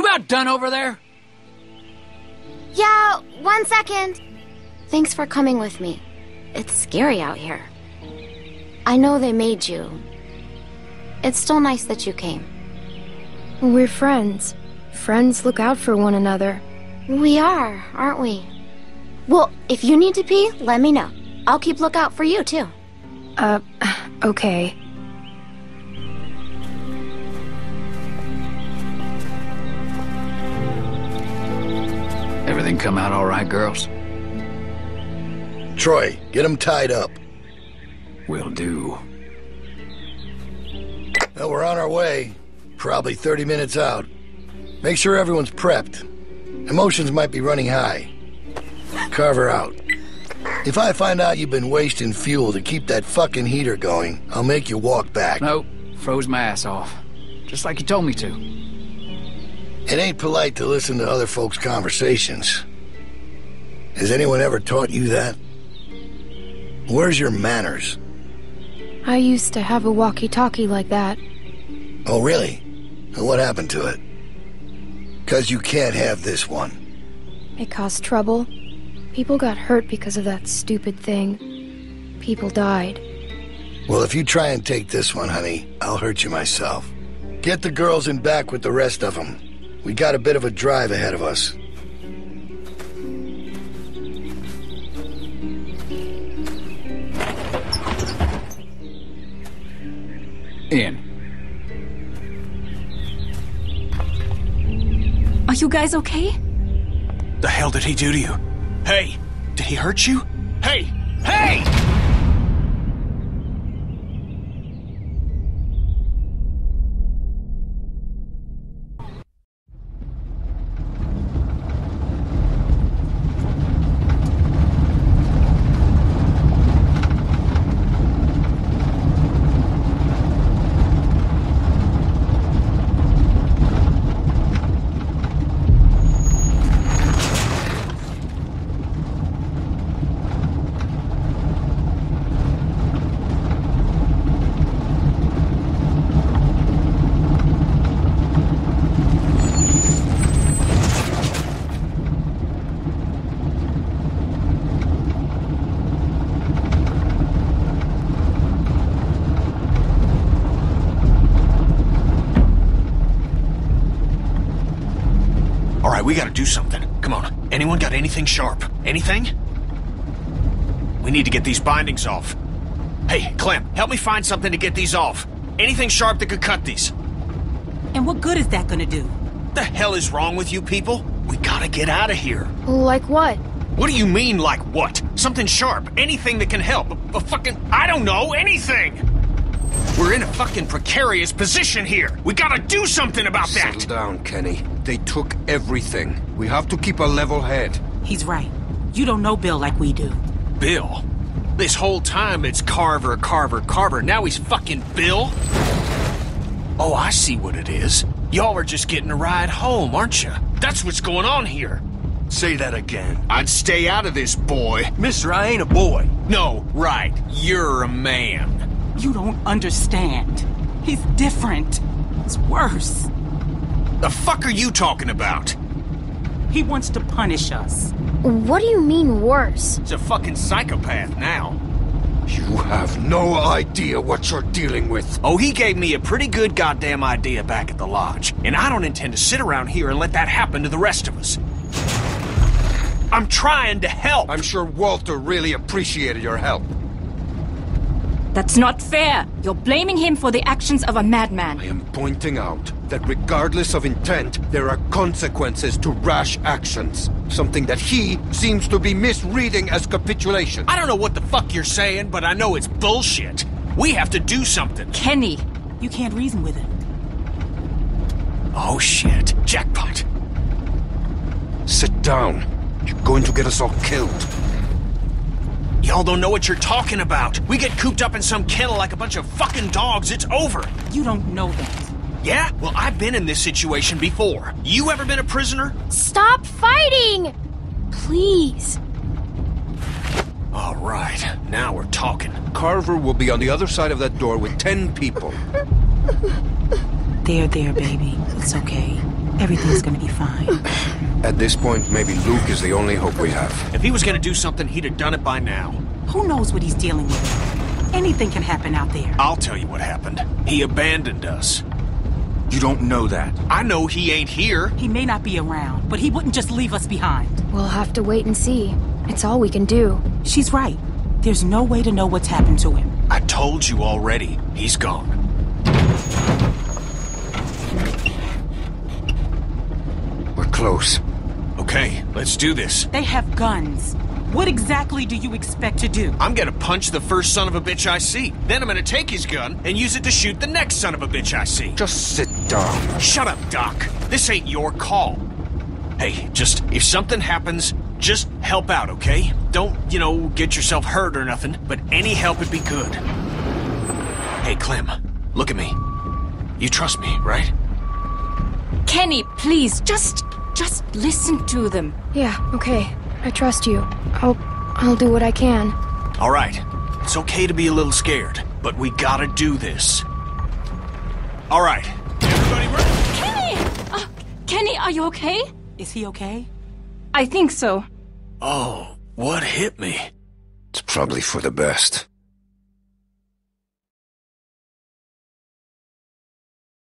about done over there? Yeah, one second. Thanks for coming with me. It's scary out here. I know they made you. It's still nice that you came. We're friends. Friends look out for one another. We are, aren't we? Well, if you need to pee, let me know. I'll keep lookout for you, too. Uh, okay. Everything come out all right, girls? Troy, get them tied up. Will do. Well, we're on our way. Probably 30 minutes out. Make sure everyone's prepped. Emotions might be running high. Carver out. If I find out you've been wasting fuel to keep that fucking heater going, I'll make you walk back. Nope. Froze my ass off. Just like you told me to. It ain't polite to listen to other folks' conversations. Has anyone ever taught you that? Where's your manners? I used to have a walkie-talkie like that. Oh, really? What happened to it? Cause you can't have this one. It caused trouble. People got hurt because of that stupid thing. People died. Well, if you try and take this one, honey, I'll hurt you myself. Get the girls in back with the rest of them. We got a bit of a drive ahead of us. In. Are you guys okay? The hell did he do to you? Hey, did he hurt you? Hey, hey! Right, we gotta do something. Come on. Anyone got anything sharp? Anything? We need to get these bindings off. Hey, Clem, help me find something to get these off. Anything sharp that could cut these. And what good is that gonna do? The hell is wrong with you people? We gotta get out of here. Like what? What do you mean, like what? Something sharp. Anything that can help. A, a fucking. I don't know, anything! We're in a fucking precarious position here. We gotta do something about that! Settle down, Kenny. They took everything. We have to keep a level head. He's right. You don't know Bill like we do. Bill? This whole time it's Carver, Carver, Carver. Now he's fucking Bill? Oh, I see what it is. Y'all are just getting a ride home, aren't you? That's what's going on here. Say that again. I'd stay out of this, boy. Mister, I ain't a boy. No, right. You're a man. You don't understand. He's different. It's worse. The fuck are you talking about? He wants to punish us. What do you mean worse? He's a fucking psychopath now. You have no idea what you're dealing with. Oh, he gave me a pretty good goddamn idea back at the lodge. And I don't intend to sit around here and let that happen to the rest of us. I'm trying to help. I'm sure Walter really appreciated your help. That's not fair. You're blaming him for the actions of a madman. I am pointing out that regardless of intent, there are consequences to rash actions. Something that he seems to be misreading as capitulation. I don't know what the fuck you're saying, but I know it's bullshit. We have to do something. Kenny, You can't reason with him. Oh shit. Jackpot. Sit down. You're going to get us all killed. Y'all don't know what you're talking about. We get cooped up in some kennel like a bunch of fucking dogs, it's over. You don't know that. Yeah? Well, I've been in this situation before. You ever been a prisoner? Stop fighting! Please. All right. Now we're talking. Carver will be on the other side of that door with ten people. There, there, baby. It's okay. Everything's gonna be fine. At this point, maybe Luke is the only hope we have. If he was gonna do something, he'd have done it by now. Who knows what he's dealing with? Anything can happen out there. I'll tell you what happened. He abandoned us. You don't know that. I know he ain't here. He may not be around, but he wouldn't just leave us behind. We'll have to wait and see. It's all we can do. She's right. There's no way to know what's happened to him. I told you already. He's gone. Close. Okay, let's do this. They have guns. What exactly do you expect to do? I'm gonna punch the first son of a bitch I see. Then I'm gonna take his gun and use it to shoot the next son of a bitch I see. Just sit down. Shut up, Doc. This ain't your call. Hey, just if something happens, just help out, okay? Don't, you know, get yourself hurt or nothing, but any help would be good. Hey, Clem, look at me. You trust me, right? Kenny, please, just just listen to them. Yeah, okay. I trust you. I'll I'll do what I can. All right. It's okay to be a little scared, but we gotta do this. All right. Everybody ready? Kenny! Uh, Kenny, are you okay? Is he okay? I think so. Oh, what hit me? It's probably for the best.